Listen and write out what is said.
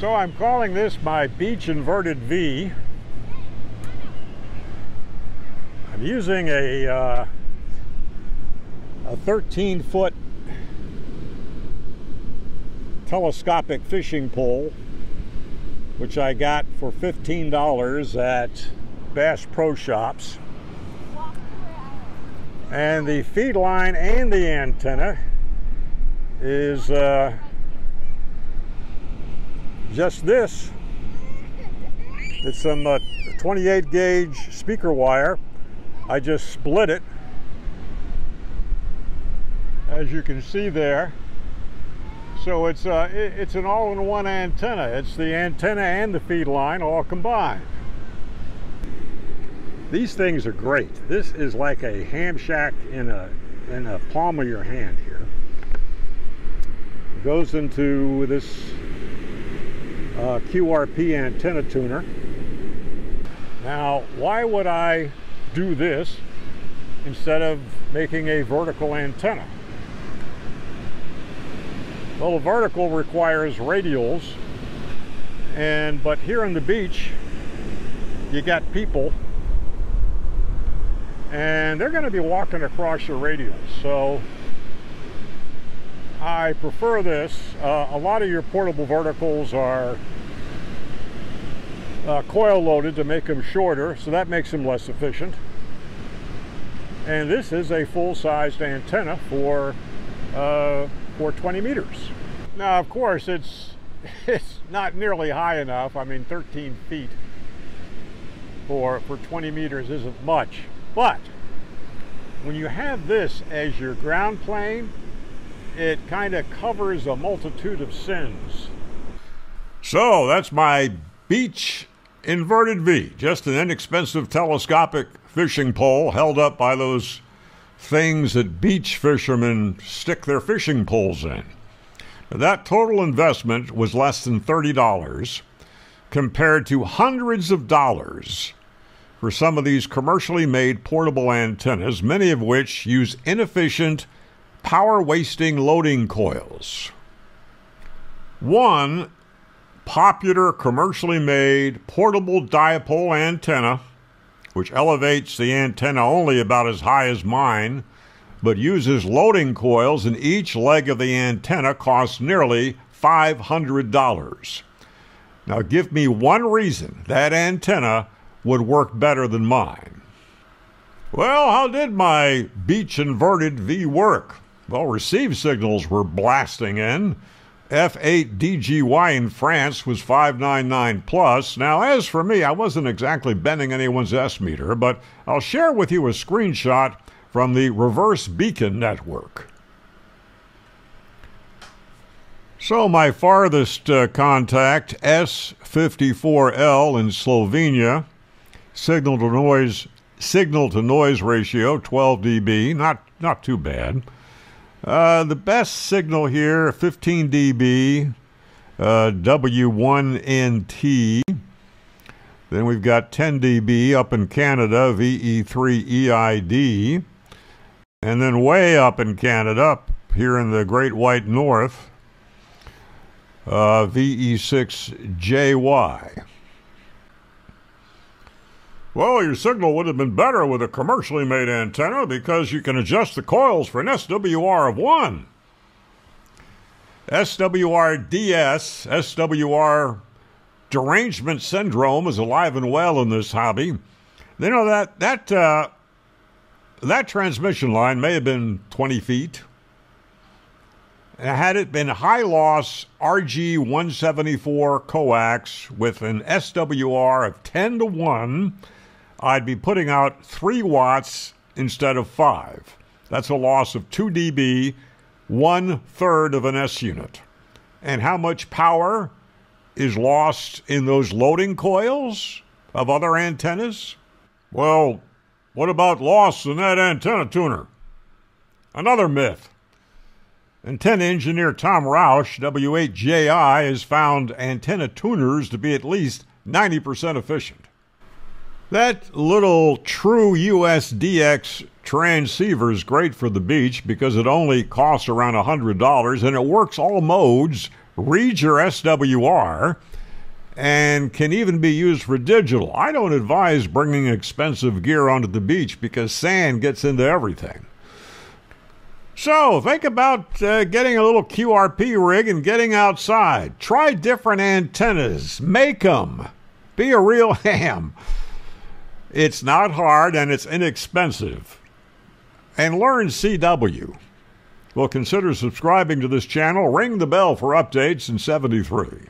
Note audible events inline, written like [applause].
So I'm calling this my beach inverted V. I'm using a uh, a 13 foot telescopic fishing pole which I got for $15 at Bass Pro Shops. And the feed line and the antenna is uh, just this. It's some uh, 28 gauge speaker wire. I just split it, as you can see there. So it's, uh, it's an all-in-one antenna. It's the antenna and the feed line all combined. These things are great. This is like a ham shack in a, in a palm of your hand here. It goes into this uh, QRP antenna tuner. Now, why would I do this instead of making a vertical antenna? Well, the vertical requires radials, and but here on the beach, you got people, and they're going to be walking across your radials. So I prefer this. Uh, a lot of your portable verticals are uh, coil loaded to make them shorter, so that makes them less efficient. And this is a full-sized antenna for uh, for 20 meters. Now, of course, it's [laughs] it's not nearly high enough. I mean, 13 feet for for 20 meters isn't much. But when you have this as your ground plane, it kind of covers a multitude of sins. So that's my beach inverted V, just an inexpensive telescopic fishing pole held up by those things that beach fishermen stick their fishing poles in. That total investment was less than $30 compared to hundreds of dollars for some of these commercially made portable antennas, many of which use inefficient, power wasting loading coils. One popular commercially made portable dipole antenna which elevates the antenna only about as high as mine, but uses loading coils in each leg of the antenna, costs nearly $500. Now, give me one reason that antenna would work better than mine. Well, how did my beach inverted V work? Well, receive signals were blasting in. F8DGY in France was 599 plus. Now, as for me, I wasn't exactly bending anyone's S meter, but I'll share with you a screenshot from the Reverse Beacon Network. So, my farthest uh, contact, S54L in Slovenia, signal to noise signal to noise ratio 12 dB, not not too bad. Uh, the best signal here, 15 dB, uh, W1NT. Then we've got 10 dB up in Canada, VE3EID. And then way up in Canada, up here in the Great White North, uh, VE6JY. Well, your signal would have been better with a commercially made antenna because you can adjust the coils for an SWR of 1. SWRDS, SWR derangement syndrome is alive and well in this hobby. You know that that uh, that transmission line may have been 20 feet. Had it been high loss RG 174 coax with an SWR of 10 to 1, I'd be putting out 3 watts instead of 5. That's a loss of 2 dB, one third of an S unit. And how much power is lost in those loading coils of other antennas? Well, what about loss in that antenna tuner? Another myth. Antenna engineer Tom Rauch, W8JI, has found antenna tuners to be at least 90% efficient. That little truSDX transceiver is great for the beach because it only costs around $100 and it works all modes reads your SWR, and can even be used for digital. I don't advise bringing expensive gear onto the beach because sand gets into everything. So think about uh, getting a little QRP rig and getting outside. Try different antennas. Make them. Be a real [laughs] ham. It's not hard and it's inexpensive. And learn CW. Well, consider subscribing to this channel. Ring the bell for updates in 73.